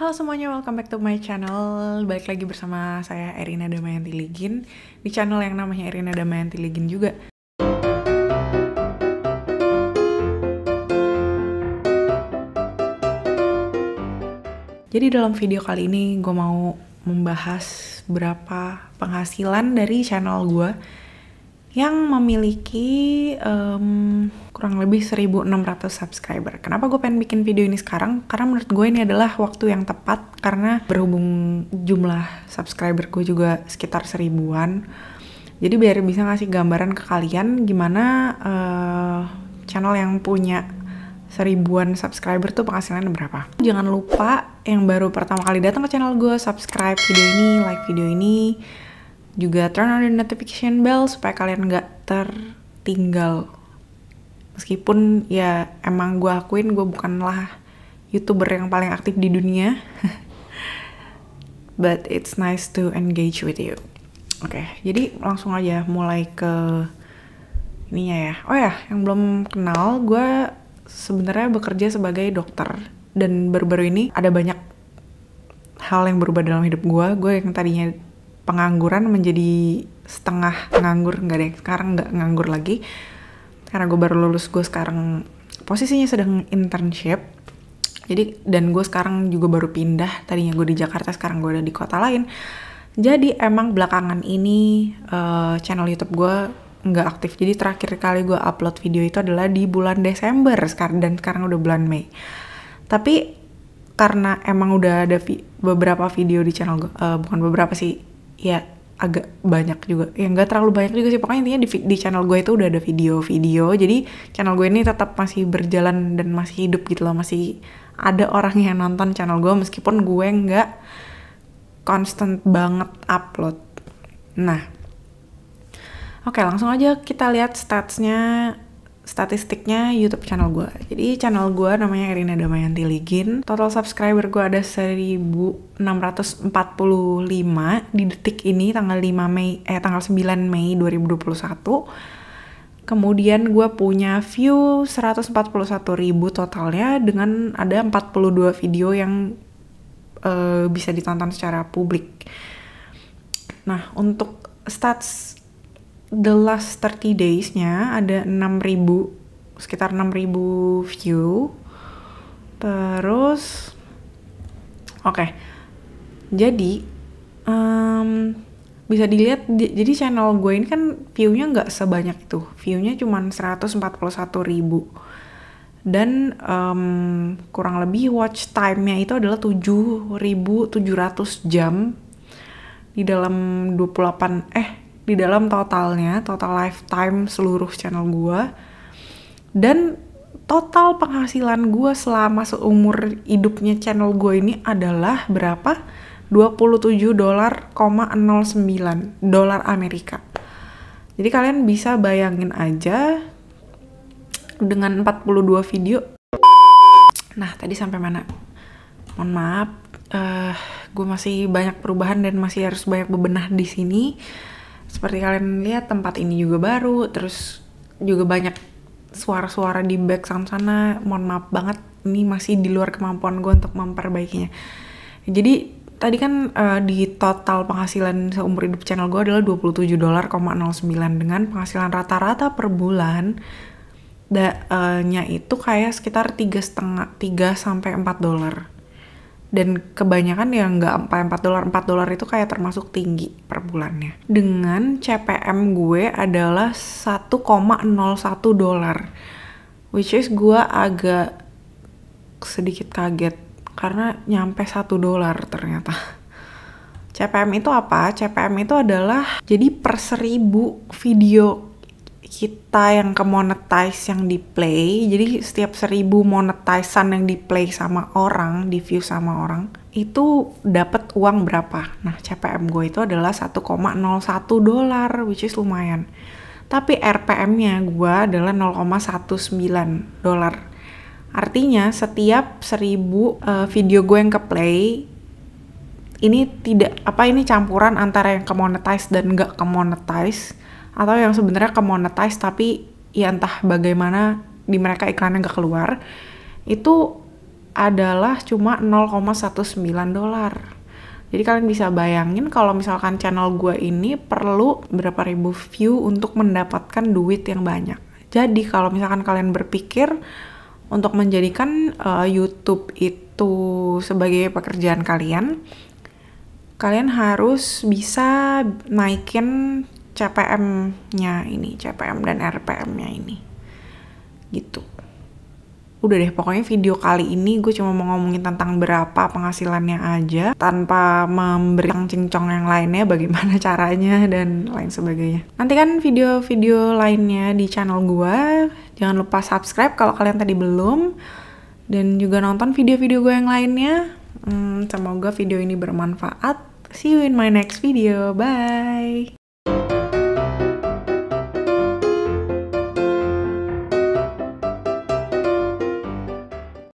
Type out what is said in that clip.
Halo semuanya, welcome back to my channel. Balik lagi bersama saya Erina Damayanti Ligin di channel yang namanya Erina Damayanti Ligin juga. Jadi dalam video kali ini gue mau membahas berapa penghasilan dari channel gue yang memiliki um, kurang lebih 1600 subscriber. Kenapa gue pengen bikin video ini sekarang? Karena menurut gue ini adalah waktu yang tepat karena berhubung jumlah subscriber gue juga sekitar seribuan. Jadi biar bisa ngasih gambaran ke kalian gimana uh, channel yang punya seribuan subscriber tuh penghasilannya berapa. Jangan lupa yang baru pertama kali datang ke channel gue, subscribe video ini, like video ini, juga turn on the notification bell supaya kalian nggak tertinggal. Meskipun ya emang gue akuin gue bukanlah youtuber yang paling aktif di dunia but it's nice to engage with you. Oke okay, jadi langsung aja mulai ke ininya ya. Oh ya yang belum kenal gue sebenarnya bekerja sebagai dokter dan baru-baru ini ada banyak hal yang berubah dalam hidup gue gue yang tadinya pengangguran menjadi setengah nganggur nggak deh sekarang nggak nganggur lagi. Karena gue baru lulus gue sekarang posisinya sedang internship. Jadi dan gue sekarang juga baru pindah. Tadinya gue di Jakarta sekarang gue ada di kota lain. Jadi emang belakangan ini uh, channel YouTube gue nggak aktif. Jadi terakhir kali gue upload video itu adalah di bulan Desember sekarang dan sekarang udah bulan Mei. Tapi karena emang udah ada vi beberapa video di channel gue uh, bukan beberapa sih ya agak banyak juga. Ya nggak terlalu banyak juga sih. Pokoknya intinya di, di channel gue itu udah ada video-video. Jadi channel gue ini tetap masih berjalan dan masih hidup gitu loh. Masih ada orang yang nonton channel gue meskipun gue nggak constant banget upload. Nah oke langsung aja kita lihat statsnya statistiknya YouTube channel gue. Jadi channel gue namanya Erina Damayanti Ligin. Total subscriber gue ada 1645 di detik ini tanggal 5 Mei eh tanggal 9 Mei 2021. Kemudian gue punya view 141 ribu totalnya dengan ada 42 video yang uh, bisa ditonton secara publik. Nah, untuk stats the last 30 days-nya ada 6000 sekitar 6000 view. Terus oke. Okay. Jadi um, bisa dilihat jadi channel gue ini kan view-nya nggak sebanyak itu. View-nya cuma 141 ribu. Dan um, kurang lebih watch time-nya itu adalah 7.700 jam di dalam 28 eh di dalam totalnya, total lifetime seluruh channel gue. Dan total penghasilan gue selama seumur hidupnya channel gue ini adalah berapa? 27 dolar, 09 dolar Amerika. Jadi kalian bisa bayangin aja dengan 42 video. Nah, tadi sampai mana? Mohon maaf, uh, gue masih banyak perubahan dan masih harus banyak bebenah di sini seperti kalian lihat tempat ini juga baru terus juga banyak suara-suara di back sana mohon maaf banget ini masih di luar kemampuan gue untuk memperbaikinya. Jadi tadi kan uh, di total penghasilan seumur hidup channel gue adalah 27 dolar, 09 dengan penghasilan rata-rata per bulan da, uh, nya itu kayak sekitar tiga setengah tiga sampai empat dolar dan kebanyakan yang nggak sampai 4 dolar 4 dolar itu kayak termasuk tinggi per bulannya. Dengan CPM gue adalah 1,01 dolar. Which is gue agak sedikit kaget karena nyampe 1 dolar ternyata. CPM itu apa? CPM itu adalah jadi per seribu video kita yang ke monetize yang di play. Jadi setiap seribu monetizean yang di play sama orang di view sama orang itu dapat uang berapa? Nah CPM gue itu adalah 1,01 dolar which is lumayan. Tapi RPM-nya gue adalah 0,19 dolar. Artinya setiap seribu uh, video gue yang ke play ini tidak apa ini campuran antara yang ke monetize dan nggak ke monetize atau yang sebenarnya ke monetize tapi ya entah bagaimana di mereka iklannya nggak keluar itu adalah cuma 0,19 dolar. Jadi kalian bisa bayangin kalau misalkan channel gue ini perlu berapa ribu view untuk mendapatkan duit yang banyak. Jadi kalau misalkan kalian berpikir untuk menjadikan uh, YouTube itu sebagai pekerjaan kalian, kalian harus bisa naikin CPM-nya ini, CPM dan RPM-nya ini. Gitu. Udah deh, pokoknya video kali ini gue cuma mau ngomongin tentang berapa penghasilannya aja tanpa memberi cincong yang lainnya bagaimana caranya dan lain sebagainya. Nanti kan video-video lainnya di channel gue. Jangan lupa subscribe kalau kalian tadi belum. Dan juga nonton video-video gue yang lainnya. Hmm, semoga video ini bermanfaat. See you in my next video. Bye.